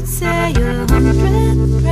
could say a hundred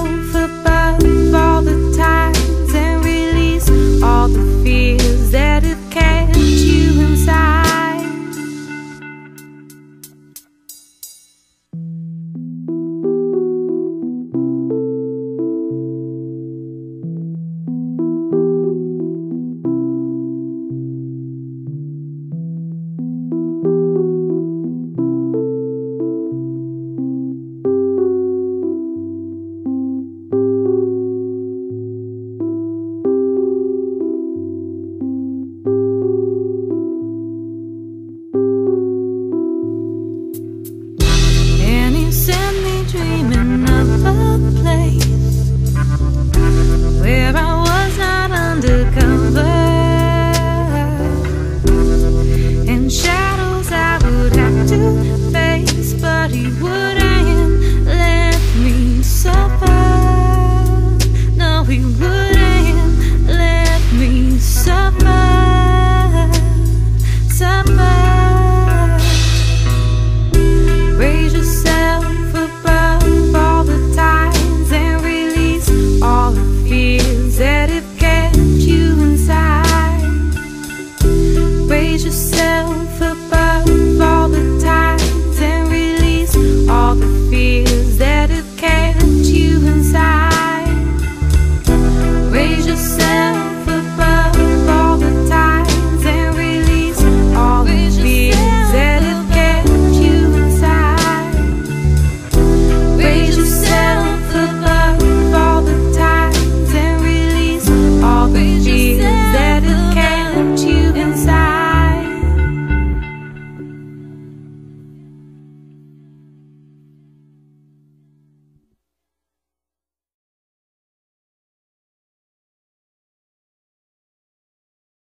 yourself yourself.